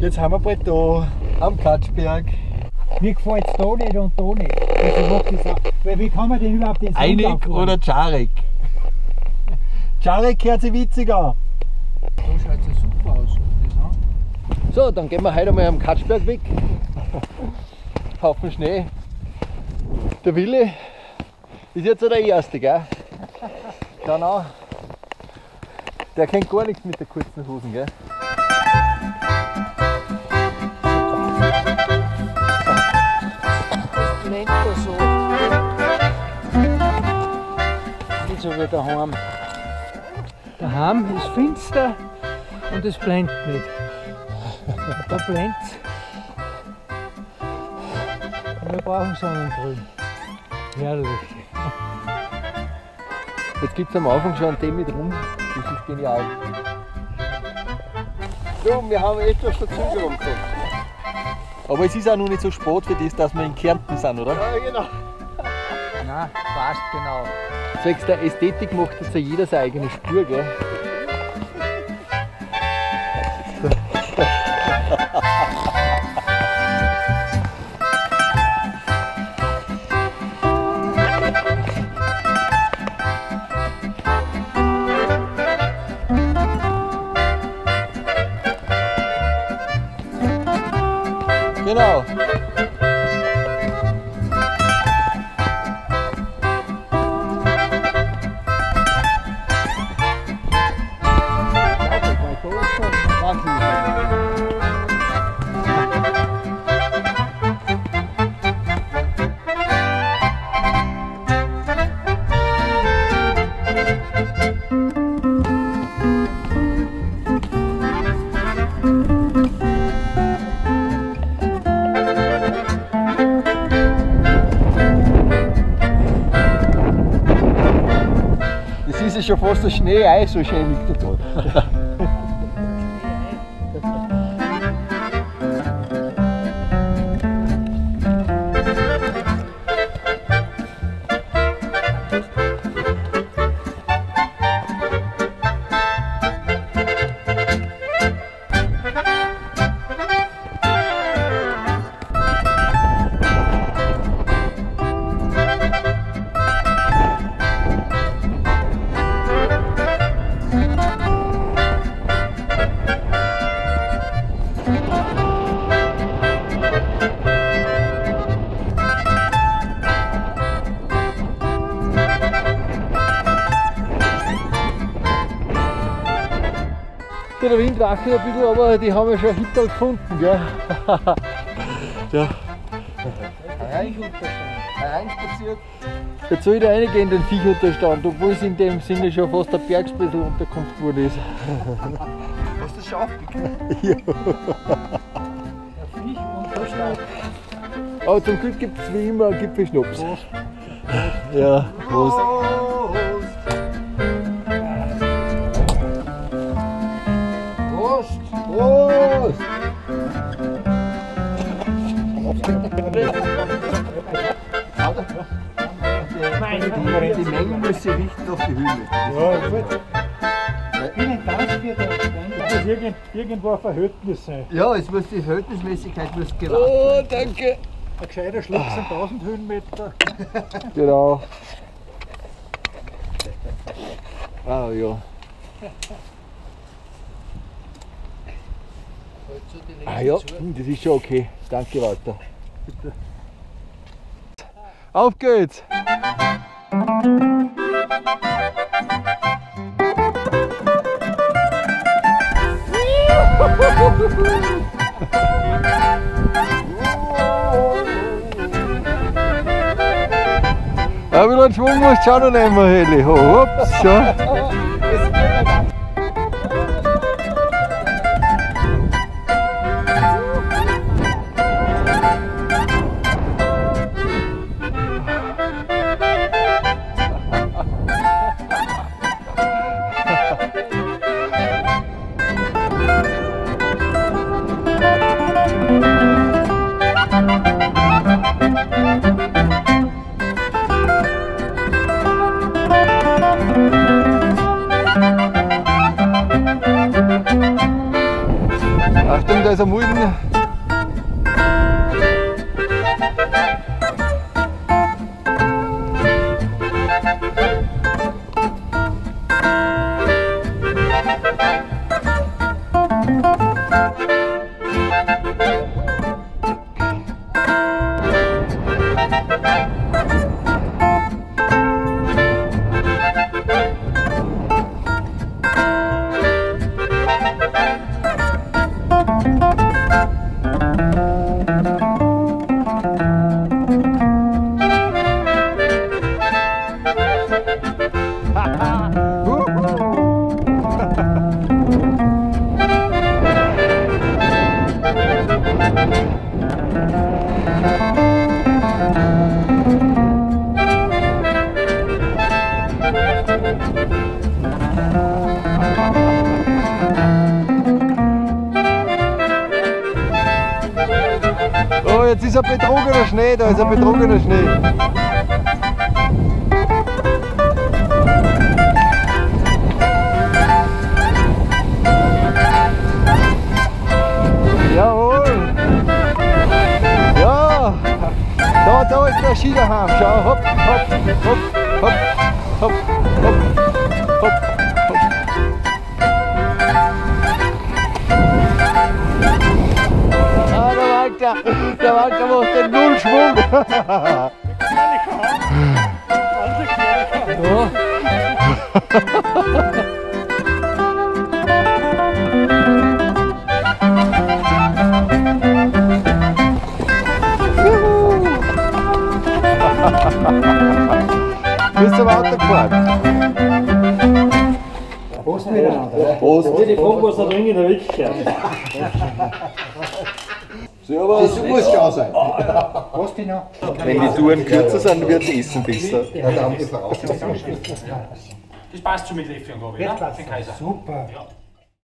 Jetzt haben wir bald da am Katschberg. Mir gefällt es da nicht und da nicht. Also macht das auch. Weil wie kann man denn überhaupt den Song Einig oder Czarek? Czarek hört sich witzig an. Da schaut es ja super aus. Das, So, dann gehen wir heute mal am Katschberg weg. Haufen Schnee. Der Wille ist jetzt so der Erste, gell? Genau. Der kennt gar nichts mit den kurzen Hosen, gell? Da so. Nicht so wie daheim. Daheim ist finster und es blendet nicht. Da blendet Und wir brauchen Sonnengrün. Herrlich. Jetzt gibt es am Anfang schon einen Tee mit rum. Das ist genial. So, wir haben etwas Verzögerung gehabt. Aber es ist auch noch nicht so spät für das, dass wir in Kärnten sind, oder? Ja, genau. Na, passt genau. Zwecks der Ästhetik macht jetzt ja jeder seine eigene Spur, gell? Genau. Das ist ja schon fast der Schnee, ei, so er. Der Wind wackelt ein bisschen, aber die haben ja schon Hitler gefunden, gell? ja. Jetzt soll ich da reingehen in den Viechunterstand, obwohl es in dem Sinne schon fast ein Bergspitzelunterkunft geworden ist. Hast du das schon aufgekriegt? ja. Verstand. Aber zum Glück gibt es wie immer einen Gipfelschnaps. Ja, Prost. Prost! Die, die Menge muss sich richten auf die Höhle. Ja, gut. Vielen Dank für den Das muss irgend, irgendwo ein Verhältnis sein. Ja, es muss die Verhältnismäßigkeit muss geraten. Oh, danke. Ein gescheiter Schluck sind 1000 Höhenmeter. Genau. Ah ja. Ah ja, hm, das ist schon okay. Danke, Walter. Auf geht's! Ja, wie einen Schwung musst du schon noch nehmen, Heli. Ups, schon. 그래서 뭐 입냐? Betrogener Schnee, da ist ein betrogener Schnee. Jawohl. Ja. Da, ist der Ski. Schau, hopp, hopp, hopp, hopp, hopp, hopp, der Walter, der Walter macht den Nullschwung. Ja. Bist du Auto gefahren? Prost. Die Frage, was da drin in der Rückkehr. Das muss klar sein. Was die noch? Wenn die Touren kürzer sind, wird es essen besser. Ja, da haben Voraussetzungen. Das passt schon mit Leffi und Den Kaiser. Super. Ja.